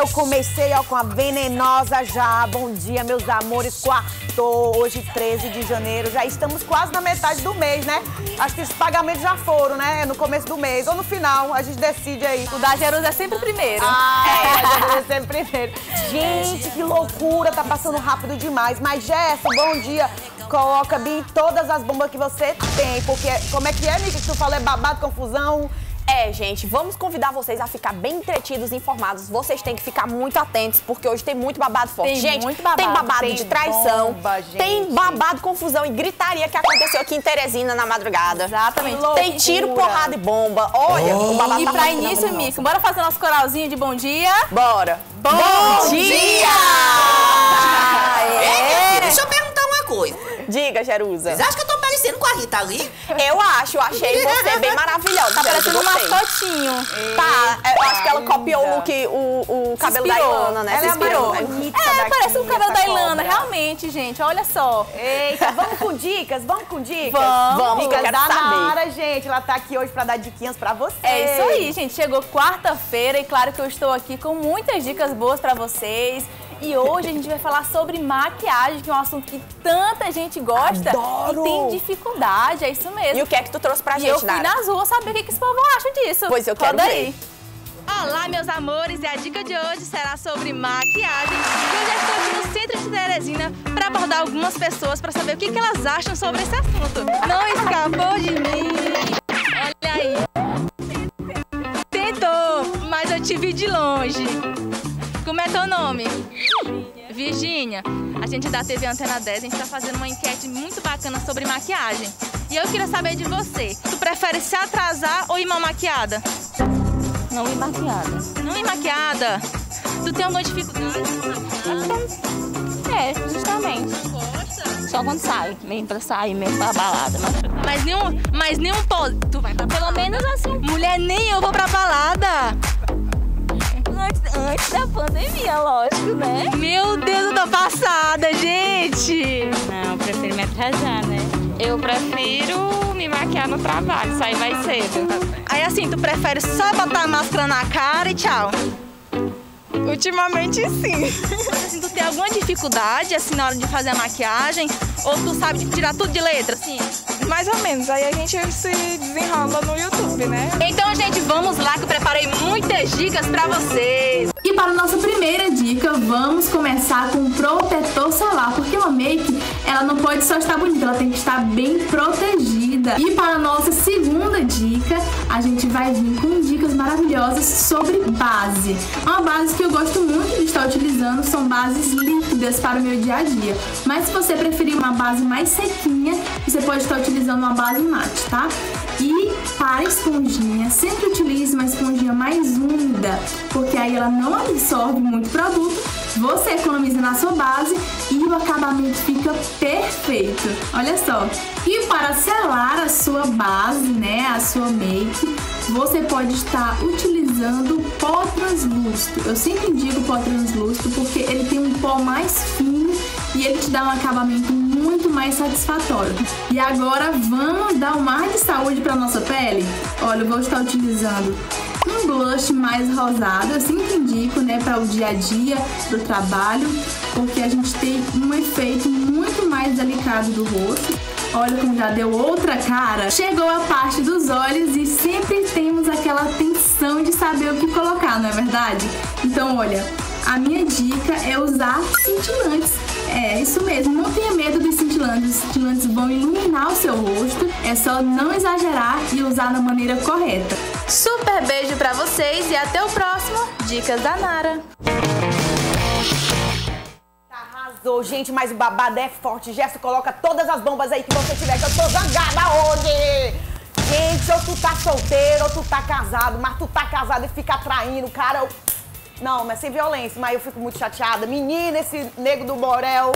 eu comecei ó, com a venenosa já. Bom dia, meus amores. Quartou, hoje 13 de janeiro. Já estamos quase na metade do mês, né? Acho que os pagamentos já foram, né? No começo do mês ou no final. A gente decide aí. O da Jerusa é sempre primeiro. Ah, é, a Jerusa é sempre primeiro. Gente, que loucura. Tá passando rápido demais. Mas, Gerson, bom dia. Coloca bem todas as bombas que você tem. Porque, como é que é, Mica, que tu falou? É babado, confusão... É, gente, vamos convidar vocês a ficar bem entretidos e informados. Vocês têm que ficar muito atentos, porque hoje tem muito babado forte. Tem gente, muito babado, tem babado tem de traição, bomba, tem babado, confusão e gritaria que aconteceu aqui em Teresina na madrugada. Exatamente. Tem tiro, porrada e bomba. Olha, o babado E tá pra início. Mico, bora fazer nosso coralzinho de bom dia? Bora. Bom, dia! Ei, minha filha, deixa eu perguntar uma coisa. Diga, Jerusa. Vocês acham que eu tô parecendo com a Rita ali? Eu acho, eu achei você bem maravilhosa. Tá parecendo um mascotinho. Tá, eu acho que ela copiou o look, o, o cabelo da. Ilana, né? Ela Se é inspirou. É, daqui, parece um cabelo da Ilana, cobra. realmente, gente. Olha só. Eita, vamos com dicas? Vamos com dicas? Vamos. Vamos, Dicas eu quero da saber. Nara, gente. Ela tá aqui hoje pra dar diquinhas pra vocês. É isso aí, gente. Chegou quarta-feira e claro que eu estou aqui com muitas dicas boas pra vocês. E hoje a gente vai falar sobre maquiagem, que é um assunto que tanta gente gosta Adoro! e tem dificuldade, é isso mesmo. E o que é que tu trouxe pra E gente, eu fui Nara? nas ruas saber o que, que esse povo acha disso. Pois eu quero Roda ver. aí. Olá, meus amores, e a dica de hoje será sobre maquiagem. E eu já estou aqui no centro de Teresina para abordar algumas pessoas para saber o que, que elas acham sobre esse assunto. Não escapou de mim. Olha aí. Tentou, mas eu te vi de longe. Como é teu nome? Virgínia. A gente é da TV Antena 10, a gente está fazendo uma enquete muito bacana sobre maquiagem. E eu queria saber de você. Tu prefere se atrasar ou ir mal maquiada? Não ir maquiada. Não ir maquiada? Tu tem alguma dificuldade? É, justamente. Só quando sai, mesmo pra sair, mesmo pra balada. Mas Mas nenhum, mas nenhum pode. Tu vai pra pelo menos assim, Mulher, nem eu vou pra balada. Antes, da pandemia, lógico, né? Meu Deus, eu tô passada, gente. Não, eu prefiro me atrasar, né? Eu prefiro me maquiar no trabalho, sair mais cedo. Aí assim, tu prefere só botar a máscara na cara e tchau. Ultimamente sim. Assim, tu tem alguma dificuldade assim na hora de fazer a maquiagem? Ou tu sabe tirar tudo de letra, assim? Mais ou menos. Aí a gente se desenrola no YouTube, né? Então, gente, vamos lá que eu preparei muitas dicas pra vocês. E para a nossa primeira dica, vamos começar com protetor solar, porque uma make, ela não pode só estar bonita, ela tem que estar bem protegida. E para a nossa segunda dica, a gente vai vir com dicas maravilhosas sobre base. Uma base que eu gosto muito de estar utilizando são bases líquidas para o meu dia a dia. Mas se você preferir uma base mais sequinha, você pode estar utilizando uma base mate, tá? E para esponjinha, sempre utilize uma esponjinha mais úmida, porque aí ela não absorve muito produto, você economiza na sua base e o acabamento fica perfeito. Olha só. E para selar a sua base, né, a sua make, você pode estar utilizando pó translúcido. Eu sempre digo pó translúcido porque ele tem um pó mais fino e ele te dá um acabamento muito mais satisfatório. E agora vamos dar um mar de saúde para nossa pele? Olha, eu vou estar utilizando um blush mais rosado, eu sempre indico, né, para o dia a dia do trabalho, porque a gente tem um efeito muito mais delicado do rosto. Olha como já deu outra cara. Chegou a parte dos olhos e sempre temos aquela tensão de saber o que colocar, não é verdade? Então, olha, a minha dica é usar cintilantes. É, isso mesmo, não tenha medo dos cintilantes. Os cintilantes vão iluminar o seu rosto. É só não exagerar e usar da maneira correta. Super beijo pra vocês e até o próximo Dicas da Nara. Arrasou, gente, mas o babado é forte. Gerson, coloca todas as bombas aí que você tiver, que eu tô zangada hoje. Gente, ou tu tá solteiro, ou tu tá casado, mas tu tá casado e fica traindo, cara. eu- Não, mas sem violência, mas eu fico muito chateada. Menina, esse nego do Borel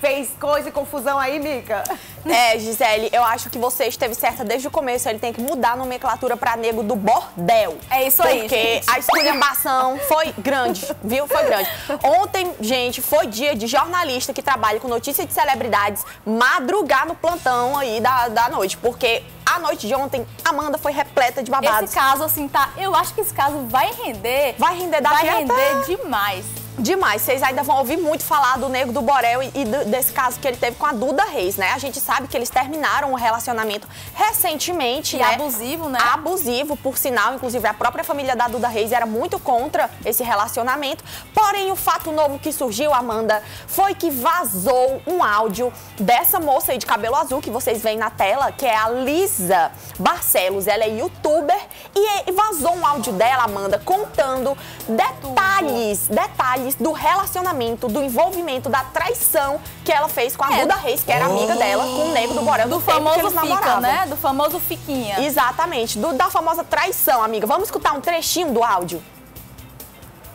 fez coisa e confusão aí, Mica. É, Gisele, eu acho que você esteve certa desde o começo. Ele tem que mudar a nomenclatura pra nego do bordel. É isso aí, Porque gente. a esculhambação foi grande, viu? Foi grande. Ontem, gente, foi dia de jornalista que trabalha com notícia de celebridades madrugar no plantão aí da, da noite. Porque a noite de ontem, Amanda foi repleta de babados. Esse caso, assim, tá. Eu acho que esse caso vai render. Vai render daqui Vai render demais. Demais, vocês ainda vão ouvir muito falar do Nego do Borel e, e do- desse caso que ele teve com a Duda Reis, né? A gente sabe que eles terminaram o relacionamento recentemente, E né? abusivo, né? Abusivo, por sinal. Inclusive, a própria família da Duda Reis era muito contra esse relacionamento. Porém, o fato novo que surgiu, Amanda, foi que vazou um áudio dessa moça aí de cabelo azul que vocês veem na tela, que é a Lisa Barcelos. Ela é youtuber e vazou um áudio dela, Amanda, contando detalhes, detalhes do relacionamento, do envolvimento, da traição que ela fez com a É. Duda Reis, que era amiga dela, com o Nego do Borel, Do do, tempo que famoso eles fica, né? Do famoso fiquinha. Exatamente, do- da famosa traição, amiga. Vamos escutar um trechinho do áudio?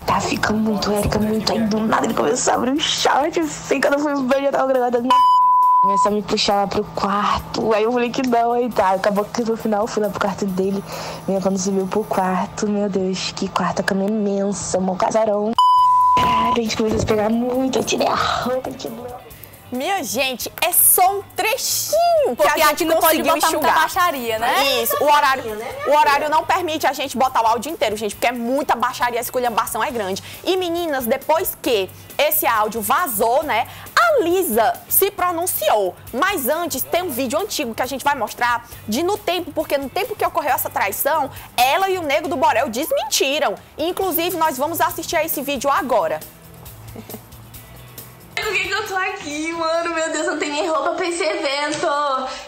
Tá, fica muito, Érica, muito. Aí do nada ele começou a abrir um short, assim, quando eu fui ver, já tava gravada na Começou a me puxar lá pro quarto. Aí eu falei que não, aí tá. Acabou que no final eu fui lá pro quarto dele. Minha quando subiu pro quarto, meu Deus, que quarto, a cama imensa, um casarão. Começou a se pegar muito. Eu tirei a roupa, tirei. Minha gente, é só um trechinho que Porque a gente não pode conseguiu botar muita enxugar. baixaria, né? Isso, o horário, o horário não permite a gente botar o áudio inteiro, gente, porque é muita baixaria, a esculhambação é grande. E meninas, depois que esse áudio vazou, né, a Lisa se pronunciou. Mas antes, tem um vídeo antigo que a gente vai mostrar de no tempo, porque no tempo que ocorreu essa traição, ela e o Nego do Borel desmentiram. Inclusive, nós vamos assistir a esse vídeo agora. Por que, que eu tô aqui, mano? Meu Deus, não tem nem roupa pra esse evento.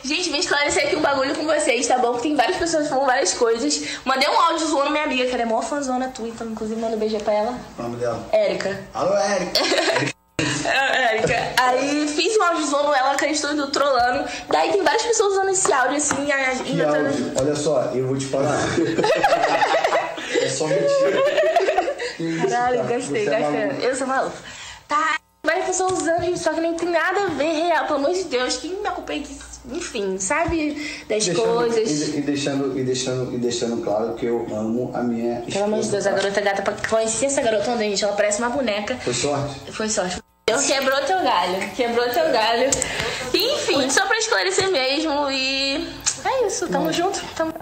Gente, vim esclarecer aqui um bagulho com vocês, tá bom? Porque tem várias pessoas falam várias coisas. Mandei um áudio zoando minha amiga, que ela é mó fãzona tua, então inclusive manda um beijo pra ela. O nome dela? Érica. Alô, Érica. É, Érica. Aí fiz um áudio zoando ela, acreditou e trolando. Daí tem várias pessoas usando esse áudio assim, aí Que tá- áudio? Olha só, eu vou te falar. é só mentira. Que isso, Caralho, cara? gastei, Você é gastei. maluco. eu sou maluco. Tá, várias pessoas usando, gente, só que nem tem nada a ver real, pelo amor de Deus. Quem me acompanha, enfim, sabe das Deixando- coisas. E, e deixando, e, deixando, e deixando claro que eu amo a minha Pelo amor de Deus, a garota gata, pra conhecer essa garota, gente, ela parece uma boneca. Foi sorte? Foi sorte. Deus quebrou teu galho, quebrou teu galho. Enfim, só pra esclarecer mesmo e. É isso, tamo junto. Tamo...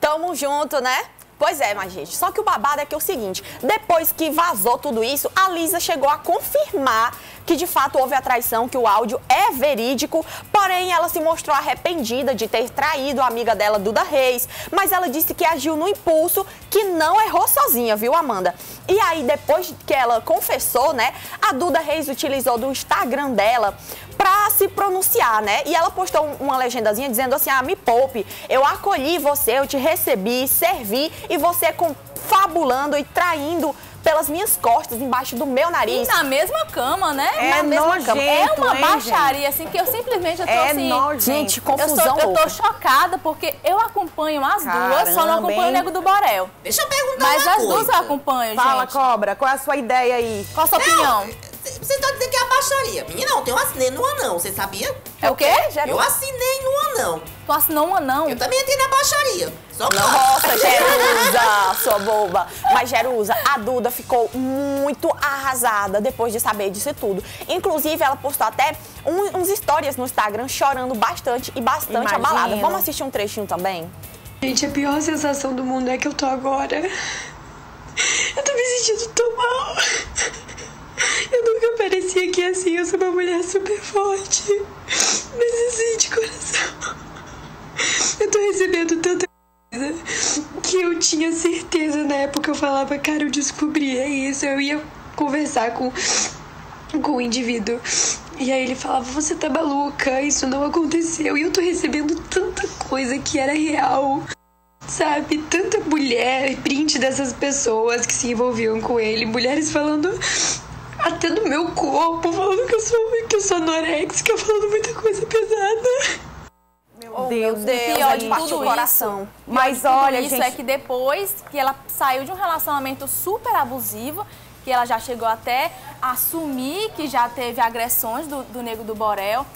Tamo junto, né? Pois é, mas gente, só que o babado é que é o seguinte, depois que vazou tudo isso, a Lisa chegou a confirmar que de fato houve a traição, que o áudio é verídico, porém ela se mostrou arrependida de ter traído a amiga dela, Duda Reis, mas ela disse que agiu no impulso, que não errou sozinha, viu, Amanda? E aí, depois que ela confessou, né, a Duda Reis utilizou do Instagram dela pra se pronunciar, né? E ela postou um- uma legendazinha dizendo assim: ah, me poupe, eu acolhi você, eu te recebi, servi e você confabulando e traindo pelas minhas costas, embaixo do meu E nariz. na mesma cama, né? É na mesma nojento, cama. É uma hein, baixaria, assim, que eu simplesmente eu tô É assim. nojento. Gente, Eu, confusão sou, eu tô chocada porque eu acompanho as duas, só não Caramba, acompanho o? Nego do Borel. Deixa eu perguntar Mas uma as coisa. duas eu acompanho, Fala, gente. cobra, qual é a sua ideia aí? Qual a sua opinião? Você tá dizendo que é a baixaria. Menina, não, eu assinei no anão, você sabia? É o quê? Eu assinei no anão. Tu assinou uma não? Eu também entrei na baixaria. Só. Nossa, Jerusa, sua boba. Mas, Jerusa, a Duda ficou muito arrasada depois de saber disso tudo. Inclusive, ela postou até um- uns stories no Instagram chorando bastante e bastante Imagino. abalada. Vamos assistir um trechinho também? Gente, a pior sensação do mundo é que eu tô agora. Eu tô me sentindo tão mal. Eu nunca parecia aqui assim, eu sou uma mulher super forte. Mas assim, de coração. Eu tô recebendo tanta coisa que eu tinha certeza na época eu falava, cara, eu descobri, é isso. Eu ia conversar com, com o indivíduo. E aí ele falava, você tá maluca, isso não aconteceu. E eu tô recebendo tanta coisa que era real. Sabe, tanta mulher, print dessas pessoas que se envolviam com ele, mulheres falando até do meu corpo, falando que eu sou, que eu sou anorexica, falando muita coisa pesada. Meu Deus, O pior de partiu tudo o coração. isso, Mas de olha, isso gente- é que depois que ela saiu de um relacionamento super abusivo, que ela já chegou até a assumir que já teve agressões do, do Nego do Borel,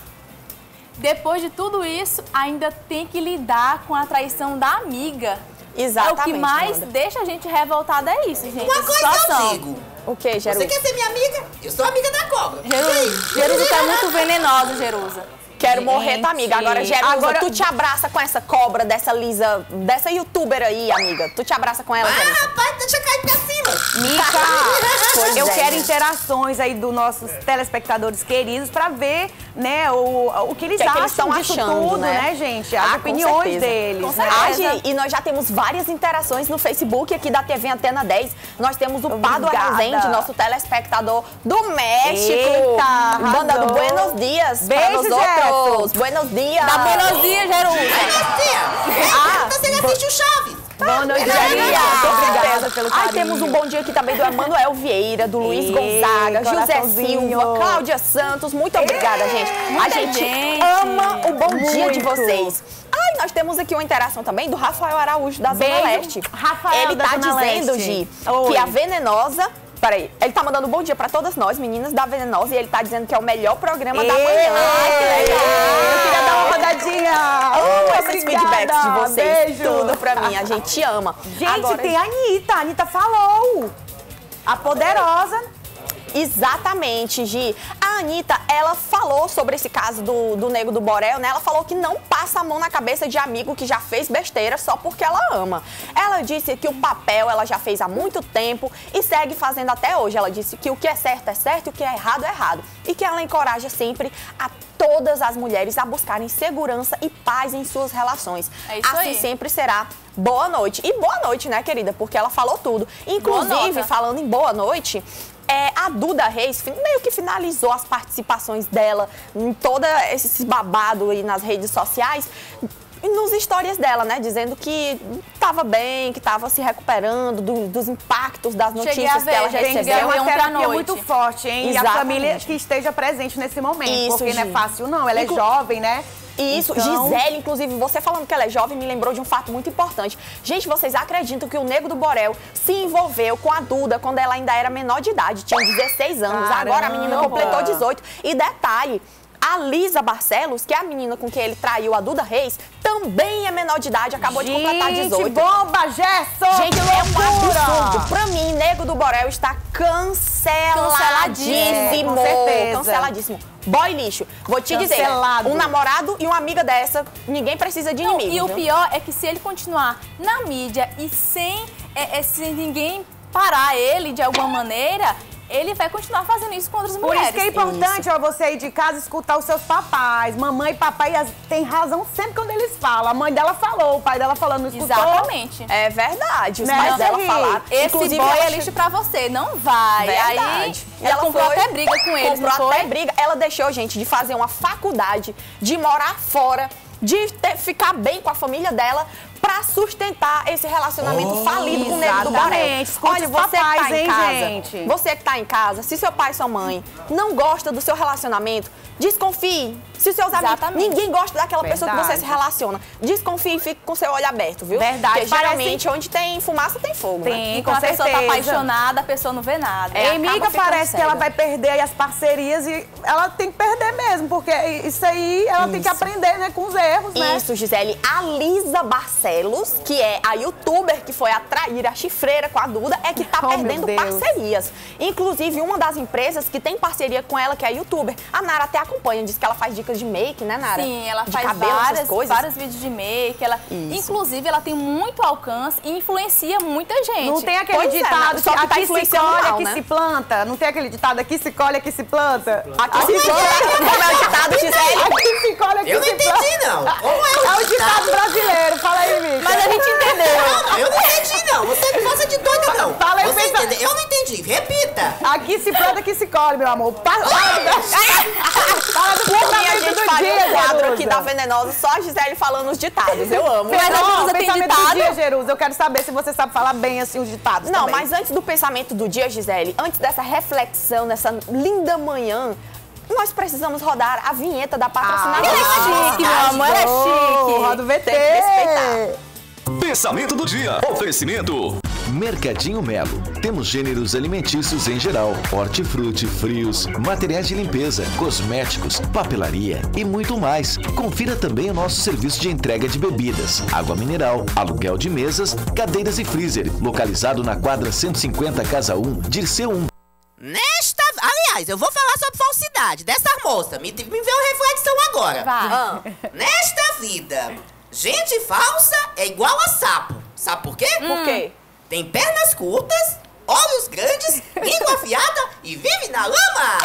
depois de tudo isso, ainda tem que lidar com a traição da amiga. Exatamente, É o que mais Amanda. deixa a gente revoltada é isso, gente. Uma coisa eu situação. digo. O que, Jerusa? Você quer ser minha amiga? Eu sou amiga da cobra. Jerusa, Jerusa tá muito venenosa, Jerusa. Quero morrer, tá, amiga? Agora, Jerusa, Agora- tu te abraça com essa cobra dessa Lisa, dessa youtuber aí, amiga. Tu te abraça com ela, Ah, Jerusa? rapaz, deixa cair pra cima. Mica, eu é, quero né? interações aí dos nossos telespectadores queridos pra ver, né, o, o que eles que é que acham eles estão disso achando, tudo, né? né, gente? As Ah, opiniões deles, Com né? certeza. Gi, e nós já temos várias interações no Facebook aqui da TV Antena 10. Nós temos o Pado. Rezende, nosso telespectador do México. Eita, mandando buenos dias para Beijo, nós outros. Buenos dias. Dá buenos dias, Jerusa. Ah, Então você assiste o Chaves. Boa noite, Obrigada, pelo Ai, carinho. temos um bom dia aqui também do Emanuel Vieira, do Luiz Ei, Gonzaga, José. Silva, Cláudia Santos. Muito obrigada, gente. A gente, gente. ama o bom dia de Muito. vocês. Ai, nós temos aqui uma interação também do Rafael Araújo, da Zona Beijo, Leste. Rafael Ele da tá Zona dizendo, Leste. Gi, Oi. que a Venenosa... Peraí, ele tá mandando um bom dia pra todas nós, meninas da Venenosa, e ele tá dizendo que é o melhor programa da manhã. Ai, que legal! Eu queria dar uma rodadinha. Amo esses obrigada. feedbacks de vocês. Beijo. Tudo pra mim, a gente ama. Gente, Agora, tem a Anitta. A Anitta falou. A poderosa. Exatamente, Gi. A Anitta, ela falou sobre esse caso do, do Nego do Borel, né? Ela falou que não passa a mão na cabeça de amigo que já fez besteira só porque ela ama. Ela disse que o papel ela já fez há muito tempo e segue fazendo até hoje. Ela disse que o que é certo é certo e o que é errado é errado. E que ela encoraja sempre a todas as mulheres a buscarem segurança e paz em suas relações. É isso assim aí. sempre será boa noite. E boa noite, né, querida? Porque ela falou tudo. Inclusive, falando em boa noite, é, a Duda Reis meio que finalizou as participações dela em todo esse babado aí nas redes sociais. E nos stories dela, né? Dizendo que tava bem, que tava se recuperando do- dos impactos das Cheguei notícias a ver, que ela Tem recebeu. ser uma terapia muito forte, hein? E a Exatamente. família que esteja presente nesse momento. Isso, porque não é Gi. fácil, não. Ela é Inclu- jovem, né? Isso, Então- Gisele, inclusive, você falando que ela é jovem, me lembrou de um fato muito importante. Gente, vocês acreditam que o Nego do Borel se envolveu com a Duda quando ela ainda era menor de idade, tinha 16 anos. Agora a menina Caramba! completou 18. E detalhe, a Lisa Barcelos, que é a menina com quem ele traiu a Duda Reis, também é menor de idade, acabou de completar 18. Gente, bomba, Gerson! Gente, é um absurdo. Pra mim, Nego do Borel está canceladíssimo. É, com certeza. Canceladíssimo. Boy lixo. Vou te Cancelado. dizer, um namorado e uma amiga dessa, ninguém precisa de Não, inimigo. e o pior é que se ele continuar na mídia e sem, é, é, sem ninguém parar ele de alguma maneira, ele vai continuar fazendo isso com outras Por mulheres. isso que é importante ó, você aí de casa escutar os seus papais. Mamãe e papai têm razão sempre quando eles falam. A mãe dela falou, o pai dela falando, escutou. Exatamente. É verdade, os Né, pais dela falaram. Esse Inclusive, boy ela é lixo pra você, não vai. Aí Verdade. ela comprou foi- até briga com eles, Comprou não até foi? briga. Ela deixou, gente, de fazer uma faculdade, de morar fora, de ter- ficar bem com a família dela pra sustentar esse relacionamento Oh, falido com o Nego do. Escute Olha, você que papais, tá em hein, casa, gente? você que tá em casa, se seu pai e sua mãe não gosta do seu relacionamento, desconfie. Se seus amigos, Exatamente. ninguém gosta daquela pessoa que você Verdade. se relaciona, desconfie e fique com seu olho aberto, viu? Verdade. Porque Parece- geralmente onde tem fumaça tem fogo, né? Tem, com quando a pessoa tá certeza. apaixonada, a pessoa não vê nada. É, ficando parece que ela cega. vai perder as parcerias e ela tem que perder mesmo, porque isso aí ela tem que Isso. aprender, né, com os erros, né? Isso, Gisele. A Lisa Barcelos, que é a youtuber que foi atrair a chifreira com a Duda, é que tá Oh, perdendo parcerias. Inclusive, uma das empresas que tem parceria com ela, que é a youtuber, a Nara até acompanha, diz que ela faz dicas de make, né, Nara? Sim, ela de faz cabelo, várias, coisas. vários vídeos de make. Ela, Isso. inclusive, ela tem muito alcance e influencia muita gente. Não tem aquele Pois é, ditado só que que tá aqui se colhe, aqui né? se planta. Não tem aquele ditado aqui se colhe, aqui se planta. Aqui se planta. Como é o ditado, Gisele? Aqui se colhe, aqui Eu não se planta. entendi, não. Como é o É o ditado brasileiro. Fala aí, Mas a gente entendeu. Não, eu não entendi, não. Você não faça de doida, não. Fala aí, Você pensa- entendeu? Eu não entendi. Repita. Aqui se planta, aqui se colhe, meu amor. Fala do, pensamento gente do faria dia, um quadro aqui da Venenosa, só a Gisele falando os ditados. Eu amo. Mas a Não, Jerusa tem ditado? do dia, Jerusa. Eu quero saber se você sabe falar bem, assim, os ditados Não, também. mas antes do pensamento do dia, Gisele, antes dessa reflexão, nessa linda manhã, nós precisamos rodar a vinheta da patrocinadora. Ela é chique, meu amor, ela é chique. Roda o VT. Tem que respeitar. Pensamento do dia. Oferecimento. Mercadinho Melo. Temos gêneros alimentícios em geral, hortifruti, frios, materiais de limpeza, cosméticos, papelaria e muito mais. Confira também o nosso serviço de entrega de bebidas, água mineral, aluguel de mesas, cadeiras e freezer, localizado na quadra 150 Casa 1, Dirceu 1. Nesta. Aliás, eu vou falar sobre falsidade dessa moça. Me, me veio uma reflexão agora. Vai. Ah, nesta vida, gente falsa é igual a sapo. Sabe por quê? Por quê? Tem pernas curtas, olhos grandes, língua afiada e vive na lama.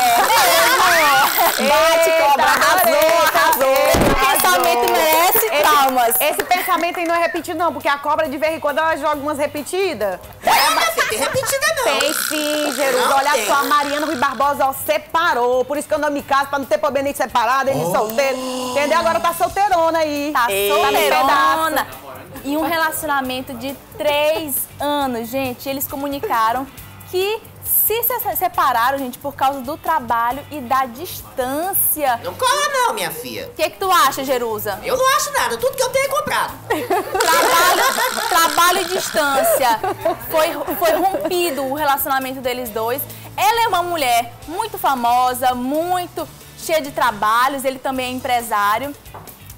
Bate, cobra, arrasou, arrasou. O pensamento merece palmas. Esse pensamento aí não é repetido, não, porque a cobra de vez em quando ela joga umas repetidas. É, filha, tem repetida não. Tem sim, Jerusa. Olha tem. só, a Mariana Rui Barbosa, ó, separou. Por isso que eu não me caso, pra não ter problema nem de separado, nem de solteiro. Entendeu? Agora tá solteirona aí. Tá Tá solteirona. E um relacionamento de três anos, gente. Eles comunicaram que se se- separaram, gente, por causa do trabalho e da distância. Não cola não, minha filha. O que, que tu acha, Jerusa? Eu não acho nada, tudo que eu tenho é comprado. Trabalho, trabalho e distância. Foi, foi rompido o relacionamento deles dois. Ela é uma mulher muito famosa, muito cheia de trabalhos, ele também é empresário.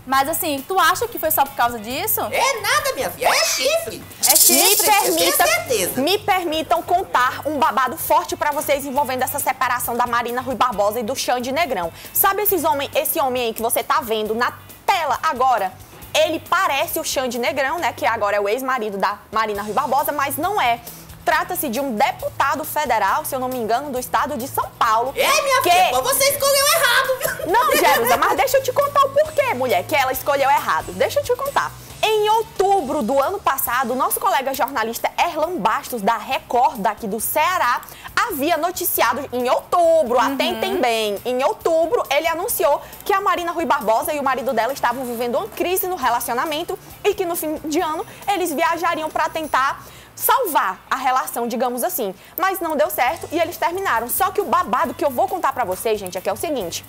Mas assim, tu acha que foi só por causa disso? É nada, minha filha, é chifre. É Me, chifre? permita, certeza. me permitam contar um babado forte pra vocês envolvendo essa separação da Marina Rui Barbosa e do Xande Negrão. Sabe esses homem, esse homem aí que você tá vendo na tela agora? Ele parece o Xande Negrão, né? Que agora é o ex-marido da Marina Rui Barbosa, mas não é. Trata-se de um deputado federal, se eu não me engano, do estado de São Paulo. É, minha que... filha, você escolheu errado, viu? Não, Jerusa, mas deixa eu te contar o porquê, mulher, que ela escolheu errado. Deixa eu te contar. Em outubro do ano passado, nosso colega jornalista Erlan Bastos, da Record, daqui do Ceará, havia noticiado em outubro, atentem bem, em outubro, ele anunciou que a Marina Rui Barbosa e o marido dela estavam vivendo uma crise no relacionamento e que no fim de ano eles viajariam para tentar salvar a relação, digamos assim. Mas não deu certo e eles terminaram. Só que o babado que eu vou contar pra vocês, gente, é que é o seguinte.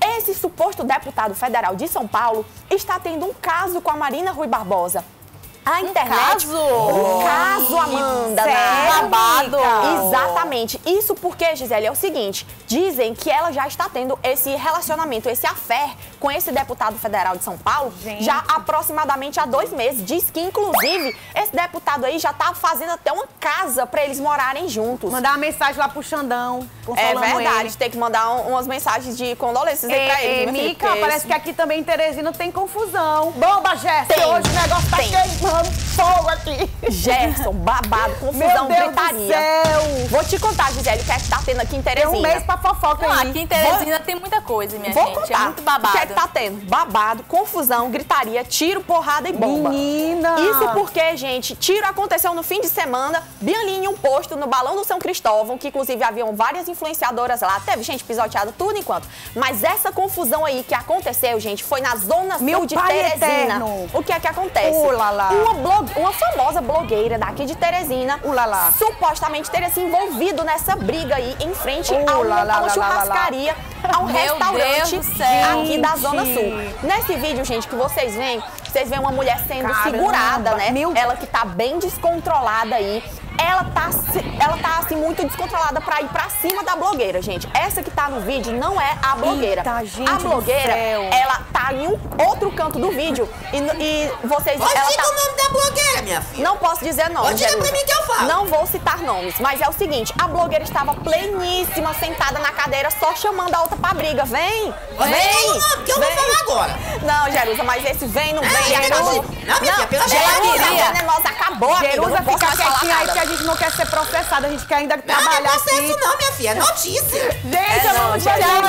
Esse suposto deputado federal de São Paulo está tendo um caso com a Marina Rui Barbosa. A internet. caso? Um caso, Amanda. Sério, babado? Exatamente. Isso porque, Gisele, é o seguinte: dizem que ela já está tendo esse relacionamento, esse affair com esse deputado federal de São Paulo Gente. já aproximadamente há dois meses. Diz que, inclusive, esse deputado aí já tá fazendo até uma casa pra eles morarem juntos. Mandar uma mensagem lá pro Xandão, É verdade, ele. tem que mandar um- umas mensagens de condolências aí pra eles. meu filho, Mica, porque parece isso- que aqui também em Teresina tem confusão. Bomba, Jéssica, Tem, hoje o negócio tá tem. queimando fogo aqui. Gerson, babado, Meu confusão, Deus gritaria. do céu. Vou te contar, Gisele, o que é que tá tendo aqui em Tem Teresina. um mês pra fofoca Não, aí. aqui em Teresina tem muita coisa, minha Vou gente. contar. É muito O que é babado. que tá tendo? Babado, confusão, gritaria, tiro, porrada e bomba. Menina. Isso porque, gente, tiro aconteceu no fim de semana, Bianinha em um posto no Balão do São Cristóvão, que inclusive haviam várias influenciadoras lá, teve gente pisoteada, tudo enquanto. Mas essa confusão aí que aconteceu, gente, foi na zona Meu sul de pai Teresina. eterno. O que é que acontece? Uh, lá, lá. Uma, blog- uma famosa blogueira daqui de Teresina, Uh, lá, lá. supostamente teria se envolvido nessa briga aí em frente Uh, a uma, lá, lá, a uma lá, lá, lá, lá. churrascaria, a um Meu restaurante aqui da Zona. Sul. Nesse vídeo, gente, que vocês veem, vocês veem uma mulher sendo Caramba, segurada, né? meu- Ela que tá bem descontrolada aí. Ela tá, ela tá assim, muito descontrolada pra ir pra cima da blogueira, gente. Essa que tá no vídeo não é a blogueira. Eita, gente a blogueira, ela tá em um outro canto do vídeo. E, e vocês. Dizer tá... o nome da blogueira, minha filha. Não posso dizer nome. Pode dizer pra Jerusa. mim que eu falo. Não vou citar nomes, mas é o seguinte: a blogueira estava pleníssima, sentada na cadeira, só chamando a outra pra briga. Vem! Vem! nome, que eu vou vem. falar agora. Não, Jerusa, mas esse vem, não É, vem, Jerusa. acabou. Não, minha filha, pelo Jerusa, amor de Deus. a venenosa acabou, amiga. Jerusa, não fica quietinha aí que a gente não quer ser processada, a gente quer ainda Não, não é trabalhar processo aqui. não, minha filha, é notícia. Gente, É, eu não, não gente, vou